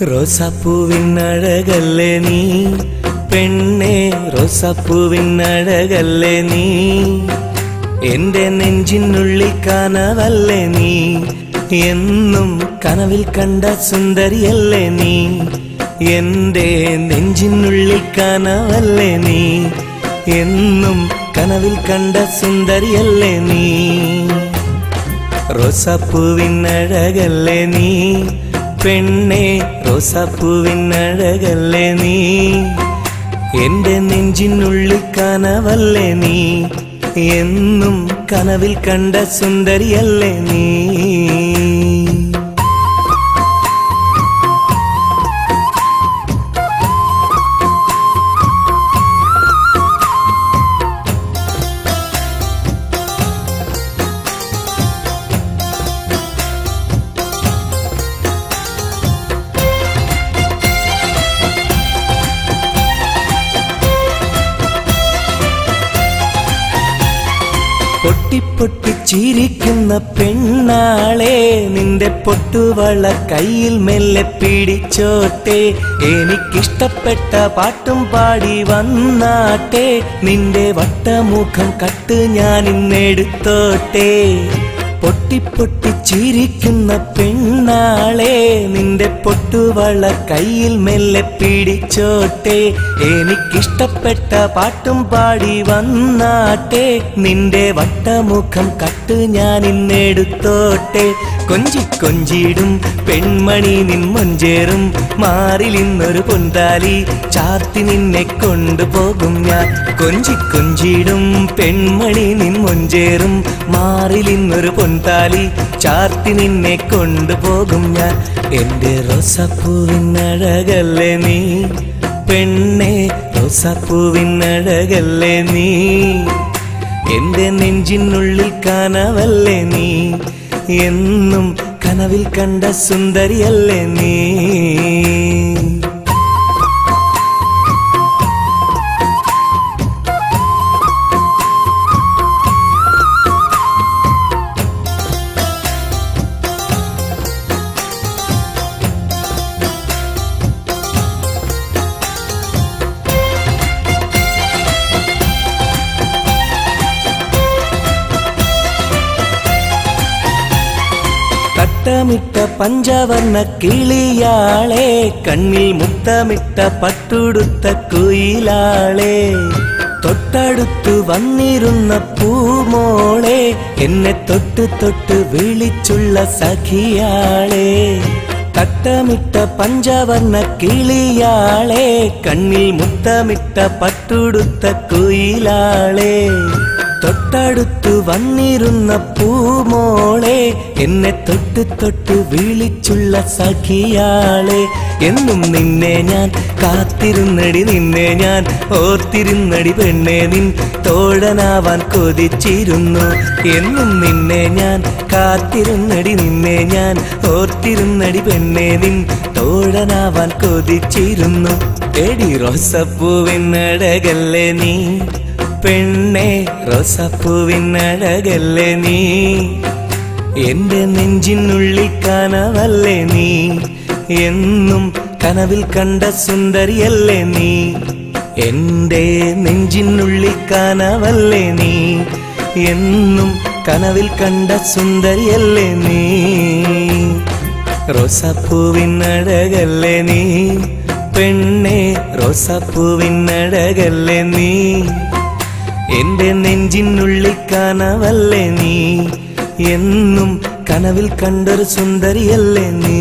റോസാപ്പൂവിൻ അഴകല്ലേ നീ? പെണ്ണെ റോസാപ്പൂവിനഴകല്ലേ നീ? എന്റെ നെഞ്ചിനുള്ളിൽ കനവല്ലേ നീ? എന്നും കനവിൽ കണ്ട സുന്ദരിയല്ലേ നീ? എന്റെ നെഞ്ചിനുള്ളിൽ കനവല്ലേ നീ? എന്നും കനവിൽ കണ്ട സുന്ദരിയല്ലേ നീ? റോസാപ്പൂവിനഴകല്ലേ നീ? പെണ്ണെ റോസാപ്പൂവിൻ അഴകല്ലേ നീ? എന്റെ നെഞ്ചിനുള്ളിൽ കനവല്ലേ നീ? എന്നും കനവിൽ കണ്ട സുന്ദരിയല്ലേ നീ? പൊട്ടിപ്പൊട്ടി ചിരിക്കുന്ന പെണ്ണാളെ നിന്റെ പൊട്ടുവള കയ്യിൽ മെല്ലെ പിടിച്ചോട്ടെ. എനിക്കിഷ്ടപ്പെട്ട പാട്ടും പാടി വന്നാട്ടെ. നിന്റെ വട്ടമുഖം കട്ട് ഞാൻ ഇന്നെടുത്തോട്ടെ പൊട്ടിപ്പൊട്ടി ചിരിക്കുന്ന പെണ്ണാളെ നിന്റെ പൊട്ടുവള കയ്യിൽ മെല്ലെ പിടിച്ചോട്ടെ. എനിക്കിഷ്ടപ്പെട്ട പാട്ടും പാടി വന്നാട്ടെ. നിന്റെ വട്ടമുഖം കട്ട് ഞാൻ ഇന്നെടുത്തോട്ടെ. കൊഞ്ചി കൊഞ്ചിടും പെൺമണി നിൻ മുഞ്ചേറും മാറിൽ ഇന്നൊരു പൊന്താലി ചാത്തി നിന്നെ കൊണ്ടുപോകും ഞാൻ. കൊഞ്ചി കൊഞ്ചിടും പെൺമണി നിൻ മൊഞ്ചേറും മാറിൽ ഇന്നൊരു പൊന്താലി ചാർത്തി നിന്നെ കൊണ്ടുപോകും ഞാൻ. എന്റെ റോസപ്പൂവിനഴകല്ലേ നീ? പെണ്ണെ റോസപ്പൂവിനഴകല്ലേ നീ? എന്റെ നെഞ്ചിനുള്ളിൽ കനവല്ലേ നീ? എന്നും കനവിൽ കണ്ട സുന്ദരിയല്ലേ നീ? തട്ടമിട്ട പഞ്ചവർണ കിളിയാളെ കണ്ണിൽ മുത്തമിട്ട പട്ടുടുത്ത കുയിലാളെ. തൊട്ടടുത്തു വന്നിരുന്ന പൂമോളെ എന്നെ തൊട്ട് തൊട്ട് വിളിച്ചുള്ള സഖിയാളെ. തട്ടമിട്ട പഞ്ചവർണ കിളിയാളെ കണ്ണിൽ മുത്തമിട്ട പട്ടുടുത്ത കുയിലാളെ. തൊട്ടടുത്തു വന്നിരുന്ന പൂമോളെ എന്നെ തൊട്ട് തൊട്ട് വിളിച്ചുള്ള സഖിയാളെ. എന്നും നിന്നെ ഞാൻ കാത്തിരുന്നടി നിന്നെ ഞാൻ ഓർത്തിരുന്നടി പെണ്ണെ. നിൻ തോഴനാവാൻ കൊതിച്ചിരുന്നു. എന്നും നിന്നെ ഞാൻ കാത്തിരുന്നടി നിന്നെ ഞാൻ ഓർത്തിരുന്നടി പെണ്ണെ. നിൻ തോഴനാവാൻ കൊതിച്ചിരുന്നു. എടി റോസപ്പൂവിനടകല്ലേ നീ? പെണ്ണെ റോസപ്പൂവിനഴകല്ലേ നീ? എന്റെ നെഞ്ചിനുള്ളി കനവല്ലേ നീ? എന്നും കനവിൽ കണ്ട സുന്ദരിയല്ലേ നീ? എന്റെ നെഞ്ചിനുള്ളി കനവല്ലേ നീ? എന്നും കനവിൽ കണ്ട സുന്ദരിയല്ലേ നീ? റോസപ്പൂവിനഴകല്ലേ നീ? പെണ്ണെ റോസപ്പൂവിനഴകല്ലേ നീ? എന്റെ നെഞ്ചിനുള്ളിൽ കനവല്ലേ നീ? എന്നും കനവിൽ കണ്ടൊരു സുന്ദരിയല്ലേ നീ?